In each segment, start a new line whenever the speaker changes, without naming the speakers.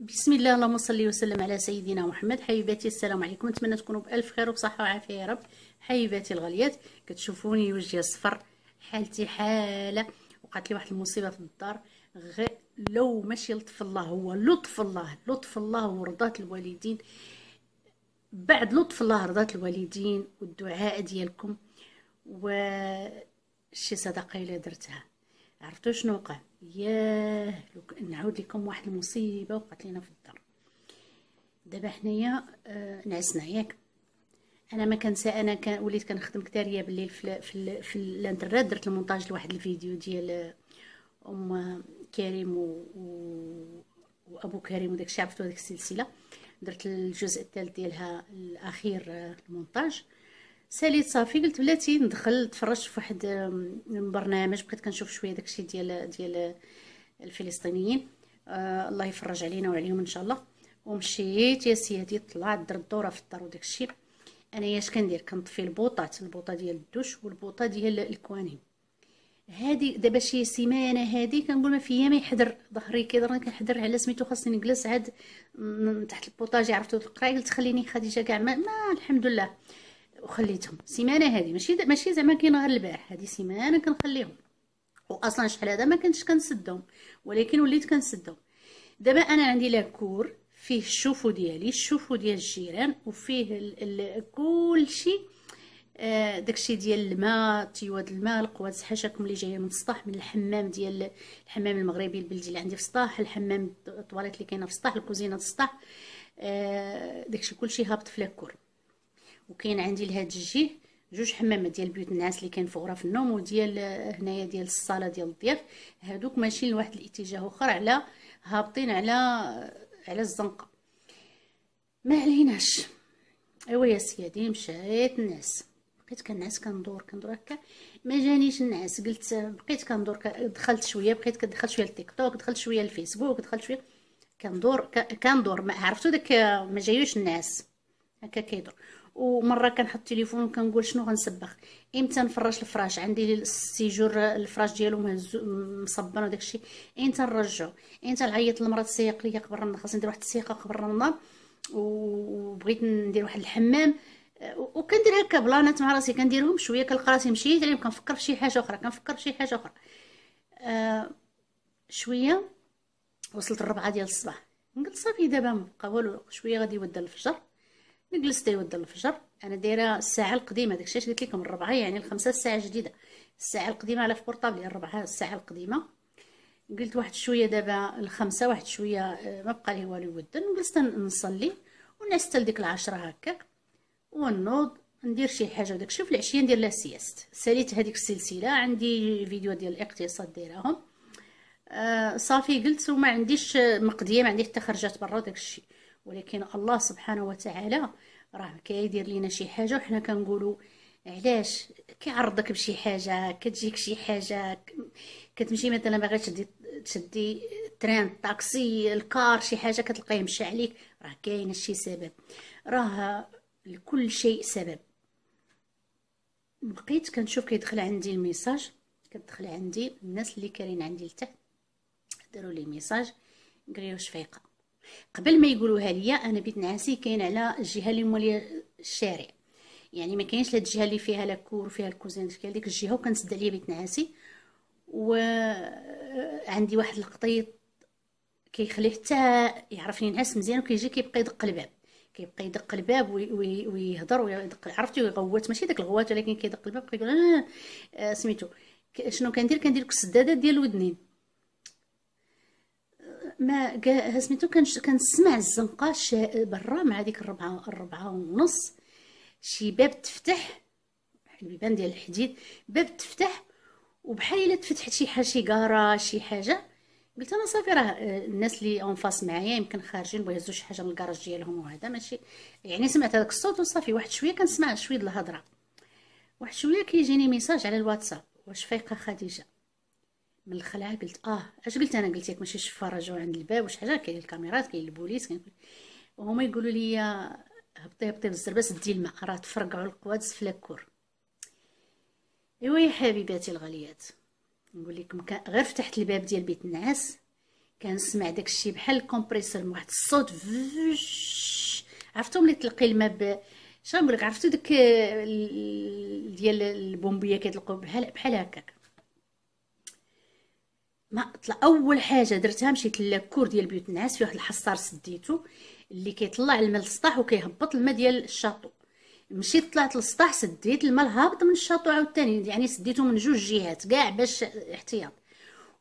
بسم الله اللهم صل وسلم على سيدنا محمد. حبيباتي السلام عليكم. نتمنى تكونوا بألف خير وبصحة وعافية يا رب. حبيباتي الغاليات كتشوفوني وجهي صفر حالتي حالة. وقعت لي واحد المصيبة في الدار غير لو ماشي لطف الله هو لطف الله لطف الله ورضات الوالدين. بعد لطف الله رضات الوالدين والدعاء ديالكم. وشي صدقه إلا درتها. عرفتوا شنو وقع؟ ياه لو نعاود لكم واحد المصيبة وقعت لينا في الدار. دابا حنايا آه نعسنا ياك. أنا ما كنسى أنا كان وليت كنخدم كتاريه بالليل في في, في الانترنت درت المونتاج لواحد الفيديو ديال أم كريم و, و... وأبو كريم وداكشي عرفتوا هذيك السلسلة؟ درت الجزء الثالث ديالها الأخير آه، المونتاج. ساليت صافي قلت بلاتي ندخل تفرجت في واحد برنامج بقيت كنشوف شوية داكشي ديال ديال الفلسطينيين. آه الله يفرج علينا وعليهم إن شاء الله. ومشيت يا سيدي طلعت درت دورة في الدار وداكشي أنا اش كندير؟ كنطفي البوطات البوطة ديال الدوش والبوطة ديال الكوانين. هادي دابا شي سيمانة هادي كنقول ما فيا ما يحضر ظهري كيضرني كنحضر على سميتو خاصني نجلس عاد تحت البوطاجي عرفتو؟ القرايه قلت خليني خديجة كاع ما الحمد لله. وخليتهم. سيمانة هذه ماشي ماشي زعما كاين غير البارح. هذه سيمانة كنخليهم. واصلا شحال هذا ما كنتش كنسدهم. ولكن وليت كنسدهم. دابا أنا عندي لاكور فيه الشوفو ديالي الشوفو ديال الجيران وفيه ال ال كلشي آه داكشي ديال الماء تيواد الماء القواد حاشاكم اللي جاية من السطح من الحمام ديال الحمام المغربي البلدي اللي عندي في السطح الحمام الطواليت اللي كاينة في السطح الكوزينة في السطح آه داكشي كلشي هابط في لاكور وكاين عندي لهاد الجهه جوج حمامات ديال بيوت النعاس اللي كاين في غرف النوم وديال هنايا ديال الصالة ديال الضياف هادوك ماشيين لواحد الاتجاه آخر على هابطين على على الزنقه ما عليناش. أيوا يا سيدي مشيت الناس. بقيت كنعس كندور كندور هكا. ما جانيش النعاس قلت بقيت كندور دخلت شوية بقيت كدخلت شوية التيك توك دخلت شوية الفيسبوك دخلت شوية. كندور كندور. ما عرفتو داك ما جايوش الناس. هكا كيدور. ومرة كنحط التليفون وكنقول شنو غنسبخ إمتى نفرش الفراش؟ عندي السيجور الفراش ديالو مصبن وداك الشيء. إمتى نرجعو؟ إمتى نعيط للمراه تسيق ليا قبل خاصني ندير واحد السيقه قبل رمضان وبغيت ندير واحد الحمام. وكندير هكا بلانات مع راسي. كنديرهم شوية كنلقى راسي مشيت عليهم كنفكر في شي حاجة أخرى كنفكر في شي حاجة أخرى. آه شوية وصلت الربعة ديال الصباح. قلت صافي دابا مبقى والو. شوية غادي يودى الفجر. نجلس يود الفجر. أنا دايرة الساعة القديمة داكشي اش قلت لكم الربعة يعني الخمسة الساعة الجديدة. الساعة القديمة على في بورطابلي الربعة الساعة القديمة. قلت واحد شوية دابا الخمسة واحد شوية آه، ما بقى لي والو يودن جلست نصلي ونعس حتى لديك العشرة هكاك. ونوض ندير شي حاجة وداكشي في العشية ندير لا سياست. ساليت هذيك السلسلة عندي فيديو ديال الاقتصاد دايرهم. آه صافي قلت وما عنديش مقديه ما عندي حتى خرجات برا داكشي ولكن الله سبحانه وتعالى راه كيدير لينا شي حاجة وحنا كنقولوا علاش كيعرضك بشي حاجة كتجيك شي حاجة كتمشي مثلا باغي تشدي تشدي train طاكسي الكار شي حاجة كتلقاه مشى عليك راه كاين شي سبب. راه لكل شيء سبب. بقيت كنشوف كيدخل عندي ال message كتدخل عندي الناس اللي كارين عندي لتحت داروا لي message قالوا شفايقة قبل ما يقولوها ليا أنا بيت نعاسي كاين على الجهة اللي موليه الشارع. يعني ما كاينش لهاد الجهة اللي فيها la cour وفيها ال cuisine كاين ديك الجهة وكنسد عليا بيت نعاسي. وعندي واحد القطيط كيخلي حتى يعرف ينعس مزيان وكيجي كيبقى يدق الباب. كيبقى يدق الباب ويهضر ويدق عرفتي ويغوت ماشي داك الغوات ولكن كيدق الباب كيقول آه, آه سميتو شنو كندير؟ كندير السدادات ديال الودنين ما سميتو كنسمع الزنقة برا مع ديك الربعه الربعة ونص. شي باب تفتح البيبان ديال الحديد باب تفتح وبحال إلا تفتحت شي حاجة شي كاره شي حاجة قلت أنا صافي راه آه، الناس اللي en face معايا يمكن خارجين بغاو يهزوا شي حاجة من الكراج ديالهم وهذا ماشي. يعني سمعت هذاك الصوت وصافي واحد شوية كنسمع شوية د الهضرة. واحد شوية كيجيني message على الواتساب. واش فايقة خديجة؟ من الخلعه قلت آه أش قلت أنا؟ قلت لك ماشي شفاره جاو عند الباب واش حاجة؟ كاين الكاميرات كاين البوليس كاين وهما يقولوا لي هبطي هبطي بالزربه سدي الماء راه تفرقعوا القوادس في la cour. إيوا يا حبيباتي الغاليات نقول لكم غير فتحت الباب ديال بيت النعاس كنسمع داكشي بحال ال compresseur واحد الصوت عرفتو ملي تلقي الماء شنو نقول لك عرفتو داك ديال ال pompiers كيطلقوا بحال بحال هكاك. ما طلع أول حاجة درتها مشيت la cour ديال بيوت النعاس فيه واحد الحصار سديتو اللي كيطلع الماء للسطح وكيهبط الماء ديال ال château. مشيت طلعت للسطح سديت الماء هابط من ال château عاوتاني يعني سديتو من جوج جهات كاع باش احتياط.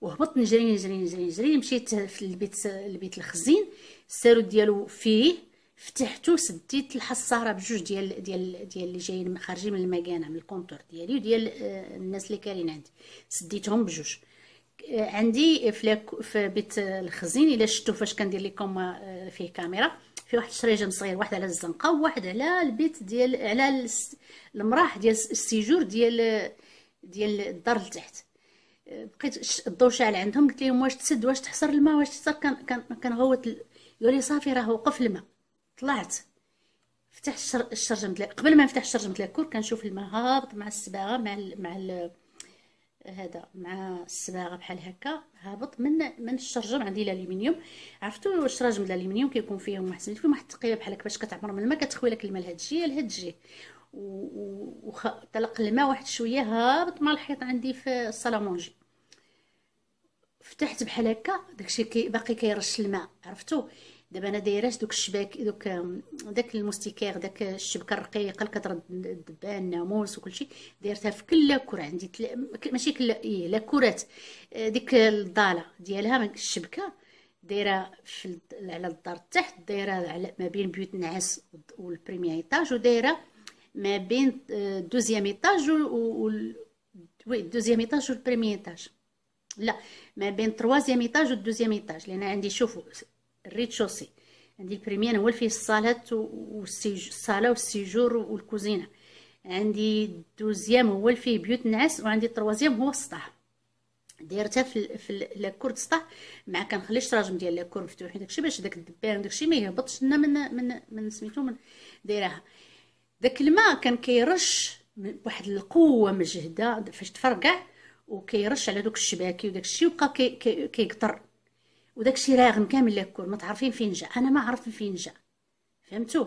وهبطت نجري نجري نجري نجري مشيت في البيت البيت الخزين الساروت ديالو فيه فتحتو سديت الحصارة بجوج ديال ديال ديال اللي جايين خارجين من المكانة من ال compteur ديالي وديال آه، الناس اللي كاينين عندي. سديتهم بجوج. عندي في بيت الخزين إلا شفتو فاش كندير لكم آه، فيه كاميرا. في واحد الشريجم صغير واحد على الزنقة وواحد على البيت ديال على المراح ديال ال séjour ديال ديال الدار لتحت. بقيت الضو شاعل عندهم قلت لهم واش تسد واش تحصر الماء واش كان كنغوت يقول لي صافي راه وقف الماء. طلعت. فتحت الشرجم قبل ما نفتح الشرجم la cour كنشوف الماء هابط مع الصباغه مع ال مع ال هذا مع الصباغة بحال هكا هابط من من الشرجم عندي الالومنيوم عرفتوا الشراجم الالومنيوم كيكون فيهم واحد فيهم واحد التقيله بحال هكا باش كتعمر من الماء كتخوي لك الماء لهاد الجهه لهاد الجهه وطلق الماء واحد شوية هابط مع الحيط عندي في الصالونجي فتحت بحال هكا داكشي كي باقي كيرش الماء عرفتو؟ دابا أنا دايره دوك الشباك دوك داك المستيكير داك الشبكه الرقيقه اللي كترد الدبان الناموس وكلشي دايرتها في كل كرة عندي تل... ماشي كل إيه لاكورات ديك الضالة ديالها الشبكة دايرة في على الدار تحت دايرة على ما بين بيوت النعاس وال premier étage ودايرة ما بين deuxième étage و وي deuxième étage وال premier étage. لا ما بين troisième étage وال deuxième étage لأن عندي شوفوا ال rez-de-chaussée عندي ال premier هو اللي فيه الصالات والصاله وال séjour والكوزينة. عندي ال deuxième هو اللي فيه بيوت النعاس وعندي ال troisième هو السطح. دايرتها في في la cour السطح مع كنخلي الشراجم ديال la cour مفتوحين داكشي باش داك الدبان وداكشي ما يهبطش لنا من من من سميتو من دايرها. داك الماء كان كيرش بواحد القوة مجهده فاش تفرقع وكيرش على دوك الشباكي وداك الشيء وبقى كيقطر كي وداك الشيء راغم كامل ياكل ما تعرفين فين جا. أنا ما عرفت فين جا. فهمتوا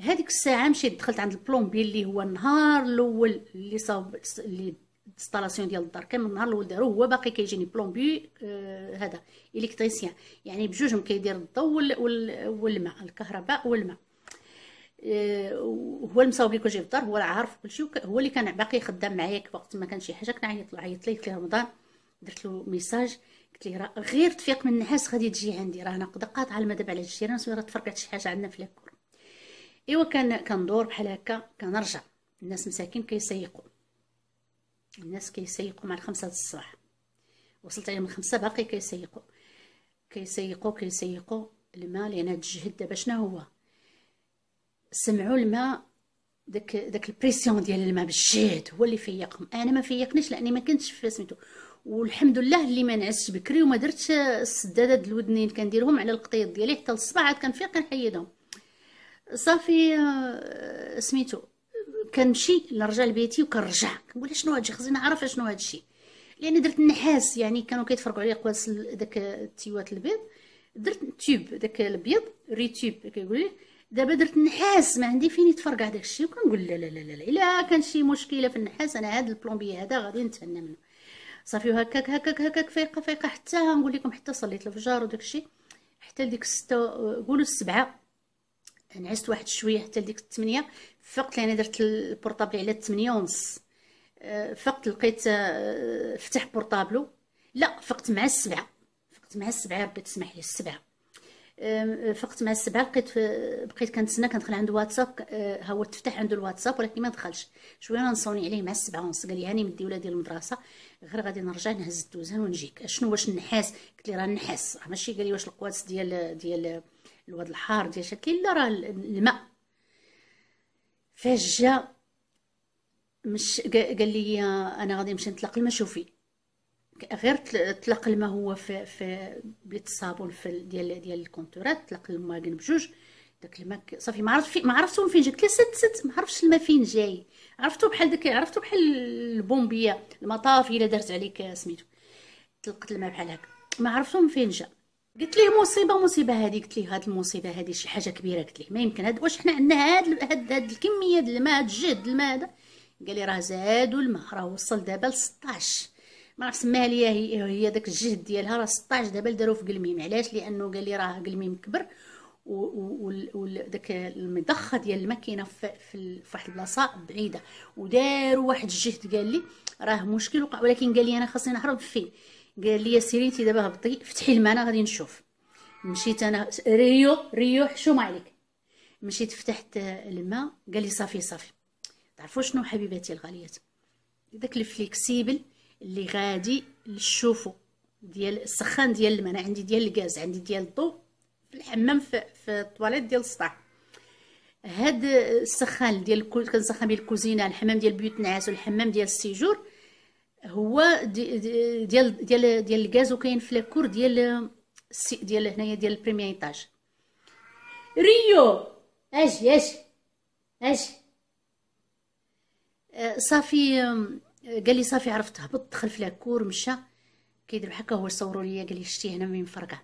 هذيك الساعة مشيت دخلت عند ال plombier اللي هو النهار الأول اللي صاوب اللي installation ديال الدار. كان النهار الأول دارو هو باقي كيجيني plombier آه هذا électricien. يعني بجوجهم كيدير الضوء والماء الكهرباء والماء. آه هو المصاوب اللي كيجي في الدار هو عارف كلشي هو اللي كان باقي خدام معايا وقت ما كان شي حاجة كنعيط له عيط ليه في رمضان. درت له message قلت ليه راه غير تفيق من النعاس غادي تجي عندي. راه أنا قاطعة الماء دابا على الجيران راه تفرقعت شي حاجة عندنا في la cour إيوا كان كندور بحال هكا كنرجع. الناس مساكين كيسيقوا. الناس كيسيقوا مع الخمسة الصباح. وصلت عليهم الخمسة باقي كيسيقوا. كيسيقوا كيسيقوا الماء لأن هاد الجهد دابا شنو هو؟ سمعوا الماء داك داك ال pression ديال الماء بالجهد هو اللي فيقهم أنا ما فيقنيش لأني ما كنتش في سميتو. والحمد لله اللي ما نعسش بكري وما درتش السدادات الودنين كنديرهم على القطيط ديالي. حتى الصباح عاد كنفيق كنحيدهم. صافي آه، سميتو كنمشي نرجع لبيتي وكنرجع. كنقول شنو هادشي خصني نعرف شنو هادشي لأن درت النحاس يعني كانوا كيتفرقعوا عليا قوادس داك ال tuyau ات البيض. درت tube داك البيض retube كيقول لي. دابا درت النحاس ما عندي فين يتفرقع داكشي وكنقول لا لا لا لا إلا كان شي مشكلة في النحاس أنا هاد ال plombier هذا غادي نتهنى منه. صافي وهكاك هكاك هكاك فايقه فايقه حتى نقول لكم حتى صليت الفجر وداكشي حتى لديك الستة قولوا السبعة نعست واحد شوية حتى لديك الثمانية فقت لأني درت ال portable على الثمانية ونص. أه، فقت لقيت أه، فتح portable و لا فقت مع السبعة فقت مع السبعة ربي تسمح لي السبعة. فقت مع السبعة لقيت بقيت كنتسنى كندخل عنده واتساب أه، هو تفتح عنده الواتساب ولكن ما دخلش. شوية نصوني عليه مع السبعة ونص قال لي هاني مدي ولادي المدرسة غير غادي نرجع نهز الدوزان ونجيك. شنو واش النحاس قلت لي راه النحاس ماشي قال لي واش القوادس ديال ديال الواد الحار ديال شكل لا راه الماء. فاش جا مش قال لي أنا غادي نمشي نطلق الماء شوفي غير طلق الماء هو في في بيت الصابون في ديال ديال ال compteur ات طلق الماء بجوج داك الماء صافي ما عرفت ما عرفتو فين جا قلت ست ست ما عرفتش الماء فين جاي عرفتو بحال داك عرفتو بحال البومبية المطافي إلا دارت عليك سميتو طلقت الماء بحال هكا ما عرفتو من فين جا. قلت ليه مصيبة مصيبة هذه قلت ليه هاد المصيبة هذه شي حاجة كبيرة قلت ليه ما يمكن هاد واش حنا عندنا هاد هاد, هاد الكمية ديال الماء هاد الجهد الماء هذا؟ قال لي راه زادوا الماء راه وصل دابا ل 16 ما عرف سماها ليا هي, هي داك الجهد ديالها. راه 16 دابا داروه في قلميم علاش؟ لأنه قال لي راه قلميم كبر وداك المضخة ديال الماء كاينة في, واحد البلاصة بعيدة. وداروا واحد الجهد. قال لي راه مشكل وقع. ولكن قال لي أنا خاصني نهرب فين قال لي سيري انت دابا هبطي فتحي الماء أنا غادي نشوف. مشيت أنا. ريو ريو حشوم عليك. مشيت فتحت الماء. قال لي صافي صافي. تعرفوا شنو حبيباتي الغاليات؟ داك ال flexible اللي غادي نشوفو ديال السخان ديال الماء. أنا عندي ديال الغاز عندي ديال الضوء في الحمام في, في الطواليت ديال السطح. هاد السخان ديال كنسخن به الكوزينة الحمام ديال بيوت النعاس والحمام ديال ال séjour هو ديال ديال ديال ديال الغاز وكاين في la cour ديال ديال هنايا ديال ال premier étage. ريو! أجي أجي أجي صافي قال لي صافي عرفت هبط دخل في la cour مشى. كيدير هكا هو صوروا ليا قال لي شتي هنا مفرقع.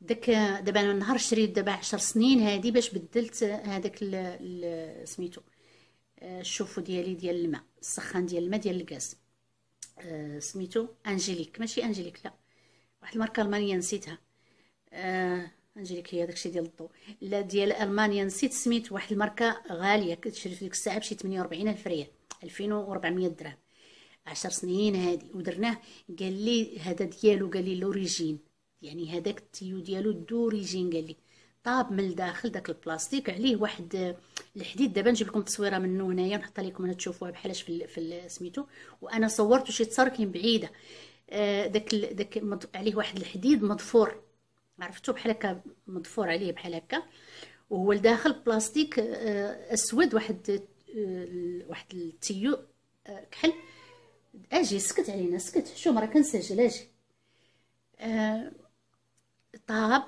داك دابا أنا النهار شريت دابا عشر سنين هادي باش بدلت هذاك سميتو الشوفو ديالي ديال الماء السخان ديال الماء ديال الغاز. آه، سميتو انجيليك ماشي انجيليك لا واحد الماركة ألمانية نسيتها. آه انجيليك هي داكشي ديال الضو. لا ديال ألمانيا نسيت سميت واحد الماركة غالية كنت شريت في ديك الساعة بشي 48 ألف ريال. 2400 درهم. عشر سنين هادي. ودرناه قال لي هذا ديالو قال لي l'origine. يعني هذاك ال tuyau ديالو d'origine قال لي. طاب من الداخل داك البلاستيك عليه واحد الحديد. دابا نجيب لكم تصويرة منه هنايا نحط لكم هنا تشوفوها بحالاش في في سميتو. وأنا صورت شي تصور كاين بعيدة. آه، داك داك عليه واحد الحديد مضفور. عرفتو بحال هكا؟ مضفور عليه بحال هكا. وهو لداخل بلاستيك آه، أسود واحد واحد tuyau كحل. آجي سكت علينا سكت. شوف راه كنسجل؟ آجي. طاب.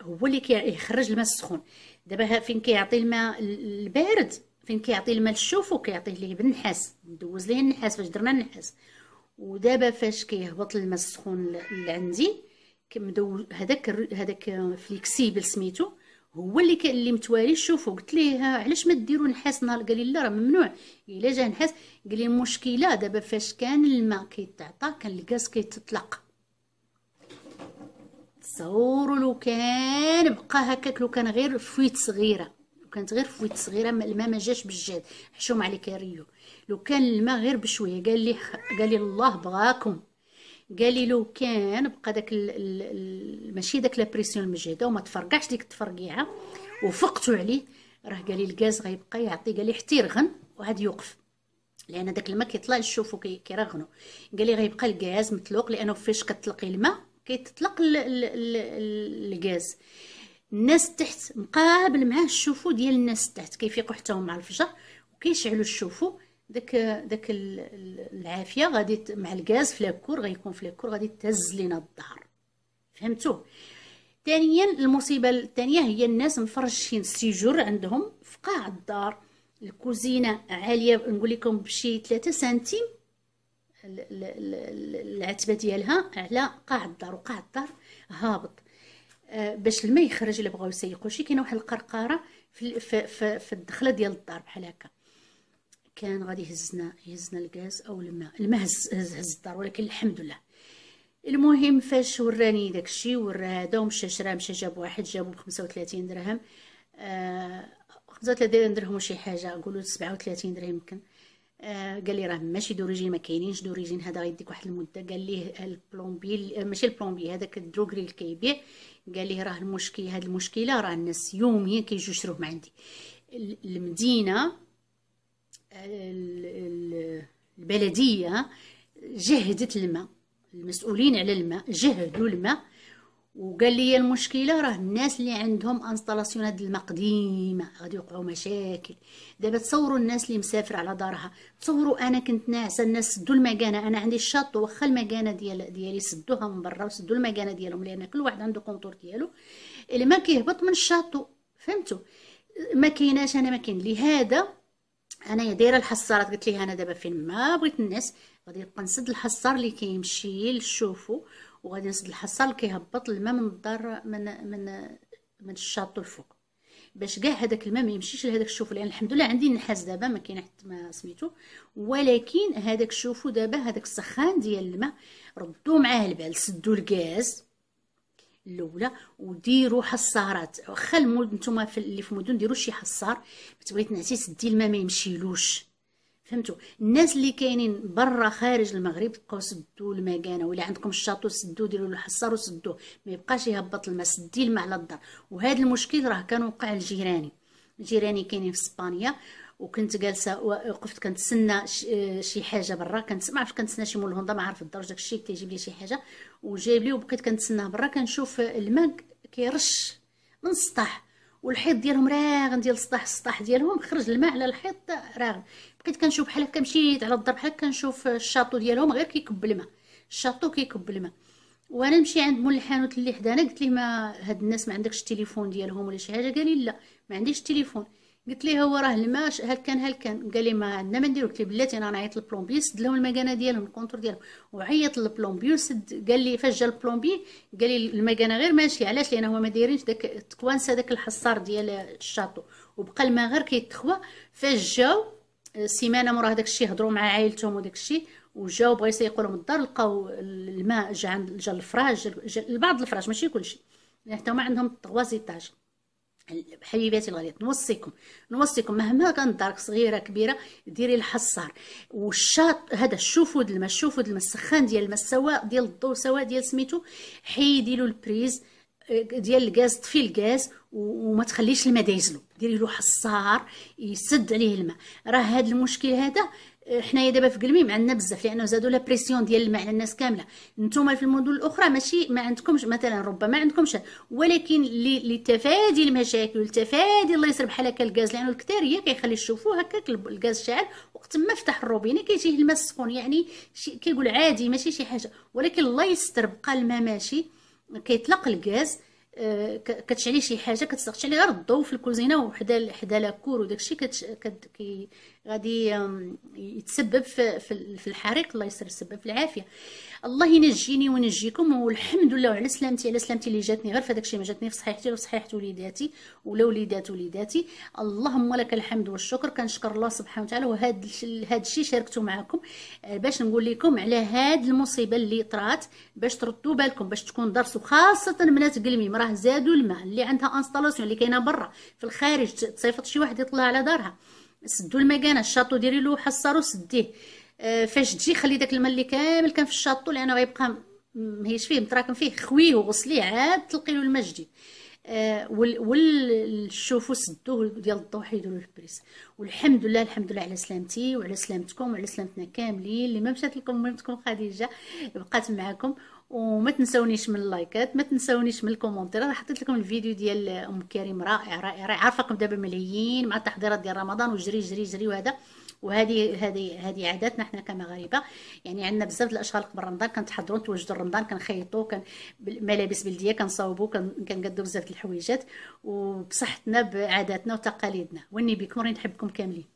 هو اللي كيخرج الماء السخون. دابا فين كيعطي الماء البارد؟ فين كيعطي الماء لل chauffe-eau كيعطيه ليه بالنحاس. ندوز ليه النحاس؟ فاش درنا النحاس. ودابا فاش كيهبط الماء السخون لعندي كمدو هذاك هذاك flexible سميتو. هو اللي كان اللي متوالي شوفوا قلت ليه علاش ما ديروا نحاس نهار؟ قال لي لا راه ممنوع. إلا جا نحاس. قال لي المشكلة دابا فاش كان الماء كيتعطى كان الغاز كيتطلق. تصوروا لو كان بقى هكاك لو كان غير fuite صغيرة. لو كانت غير fuite صغيرة الماء ما جاش بالجهد حشوم عليك يا ريو. لو كان الماء غير بشوية قال لي قال لي الله بغاكم. قال لي لو كان بقى داك ماشي داك la pression المجهدة وما تفرقعش ديك التفرقيعة وفقتوا عليه. راه قال لي الغاز غيبقى يعطي قال لي حتى يرغن وعاد يوقف. لأن داك الماء كيطلع لل chauffe-eau كيرغنو. قال لي غيبقى الغاز مطلوق لأنه فاش كتطلقي الماء كيتطلق الغاز. الناس تحت مقابل معاه ال chauffe-eau ديال الناس تحت كيفيقوا حتى هما مع الفجر وكيشعلوا ال chauffe-eau. داك داك العافية غادي مع الغاز في la cour غيكون في la cour غادي تهز لينا الدار فهمتوا ثانيا المصيبة الثانية هي الناس مفرشين السيجور عندهم في قاع الدار. الكوزينة عالية نقول لكم بشي 3 سنتيم العتبة ديالها على قاع الدار وقاع الدار هابط. آه، باش الماء يخرج الا بغاو يسيقوا شي كاينة واحد القرقارة في, في, في الدخلة ديال الدار بحال هكا. كان غادي يهزنا يهزنا الغاز أو الماء. الماء هز, هز, هز الدار ولكن الحمد لله. المهم فاش وراني داكشي ورا هذا ومشى شرا مشى جاب واحد جابو ب 35 درهم. آه 35 درهم وشي حاجة نقولوا 37 درهم يمكن. آه قال لي راه ماشي d'origine ما كاينينش d'origine. هذا غيديك واحد المده قال ليه ال plombier ماشي ال plombier هذاك ال droguerie اللي كيبيع. قال ليه راه المشكل هاد المشكلة راه الناس يوميا كيجيو يشروه من عندي. المدينة البلدية جهدت الماء المسؤولين على الماء جهدوا الماء. وقال لي المشكلة راه الناس اللي عندهم انستالاسيونات الماء قديمة غادي يوقعوا مشاكل. دابا تصوروا الناس اللي مسافر على دارها تصوروا أنا كنت ناعسه الناس سدوا المكانة أنا عندي الشاطو واخا المكانة ديال ديالي سدوها من برا وسدوا المكانة ديالهم لأن كل واحد عنده كونطور ديالو. الماء كيهبط من الشاطو فهمتوا؟ ما كايناش أنا ما كاين. لهذا انايا دايره الحصارات قلت ليه أنا دابا فين؟ ما بغيت الناس غادي نبقى نسد الحصار اللي كيمشي لشوفو وغادي نسد الحصال كيهبط الماء من الدار من من من الشاطو الفوق. باش كاع هذاك الماء ما يمشيش لهذاك الشوفو لأن الحمد لله عندي النحاس دابا ما كاين حتى ما سميتو. ولكن هذاك الشوفو دابا هذاك السخان ديال الماء ردوا معاه البال سدوا الغاز. الأولى وديروا حصارات. واخا المود نتوما في اللي في المدن ديروا شي حصار. بغيت نعتي دي الماء ما يمشيلوش. فهمتوا؟ الناس اللي كاينين برا خارج المغرب تبقاو سدوا المكانه ولا عندكم ال château سدوا ديروا له حصار وسدوه ما يبقاش يهبط الماء سدي الماء على الدار. وهذا المشكل راه كان وقع لجيراني. جيراني كاينين في إسبانيا. وكنت جالسة وقفت كنتسنى شي حاجة برا كنت ما عرفتش كنتسنى شي مول الهوندا ما عارف الدرجة داك الشيء كيجيب لي شي حاجة. وجايب لي وبقيت كنتسناه برا كنشوف الماء كيرش من السطح والحيط ديالهم راغن ديال السطح السطح ديالهم خرج الماء على الحيط راغن. بقيت كنشوف بحال هكا مشيت على الدار بحال كنشوف ال château ديالهم غير كيكب الماء. ال château كيكب الماء. وأنا نمشي عند مول الحانوت اللي حدانا قلت ليه ما هاد الناس ما عندكش التليفون ديالهم ولا شي حاجة؟ قال لي لا ما عنديش التليفون قلت ليه هو راه الماء هل كان هل كان قال لي ما عندنا ما نديرو قلت بلاتي أنا نعيط لل plombier سد لهم المكانة ديالهم ال compteur ديالهم. وعيط للبلومبي وسد قال لي فاش جا البلومبي قال لي المكانة غير ماشي علاش؟ لأن هما ما دايرينش داك تكوانس هذاك الحصار ديال الشاطو. وبقى الماء غير كيتخوى. فاش جاو سيمانة مورا هذاك الشيء هضروا مع عائلتهم وداك الشيء وجاو بغا يسيقوا لهم الدار لقاو الماء جا عند جا الفراش جا بعض الفراش ماشي كلشي. حتى هما عندهم طغوازيطاج حبيباتي الغاليات نوصيكم نوصيكم مهما كانت دارك صغيرة كبيرة ديري الحصار. والشاط هذا الشوفود الماء الشوفود الماء السخان ديال الماء السواء ديال الضوء سواء ديال سميتو حيدي له البريز آه، ديال الغاز طفي الغاز وما تخليش الماء دايزلو. ديري له حصار يسد عليه الماء. راه هذا المشكل هذا حنايا دابا في قلميم عندنا بزاف لأنه زادوا لا بريسيون ديال الماء على الناس كاملة. نتوما في المدن الأخرى ماشي ما عندكمش مثلا ربما عندكمش ولكن لتفادي المشاكل ولتفادي الله يسر بحال هكا الغاز لأنه الكتاريه كيخلي يشوفوا هكاك الغاز شاعل وقت ما فتح الروبيني كيجيه الماء السخون. يعني كيقول عادي ماشي شي حاجة ولكن الله يستر بقى الماء ماشي كيطلق الغاز. كتشعلي شي حاجة كتستغشعلي غير الضوء في الكوزينة وحدا حدا لاكور وداكشي كت كي غادي يتسبب في, في الحريق الله يسر السبب في العافية. الله ينجيني وينجيكم والحمد لله وعلى سلامتي على سلامتي اللي جاتني. غير في الشيء ما جاتني في صحيحتي وفي صحيحة وليداتي ولا وليدات وليداتي. اللهم لك الحمد والشكر كنشكر الله سبحانه وتعالى وهذا هذا الشيء شاركته معكم. آه، باش نقول لكم على هذه المصيبة اللي طرات باش تردوا بالكم باش تكون درس وخاصة بنات كلميم راه زادوا الماء اللي عندها installation اللي كاينة برا في الخارج تصيفط شي واحد يطلع على دارها. سدوا المكانة ال château ديري له حصروا سديه. فاش تجي خلي داك الماء اللي كامل كان في ال château لأنه غيبقى مهيش فيه متراكم فيه. خويه وغسليه عاد تلقي له الماء جديد آه سدوه ديال الضو حيدوا ال prise. والحمد لله الحمد لله على سلامتي وعلى سلامتكم وعلى سلامتنا كاملين. اللي ما مشات لكم مهمتكم خديجة بقات معكم وما تنسونيش من اللايكات ما تنسونيش من ال commentaires راه حطيت لكم الفيديو ديال أم كريم رائع رائع رائع. عارفاكم دابا مليين مع التحضيرات ديال رمضان وجري جري جري وهذا. وهذه هذه هذه عاداتنا حنا كمغاربة. يعني عندنا بزاف الاشهر قبل رمضان كنتحضروا نتوجدوا رمضان كنخيطوا كان ملابس بلدية كنصاوبوا كنقادوا بزاف الحويجات. وبصحتنا بعاداتنا وتقاليدنا. وني بكم راني نحبكم كاملين.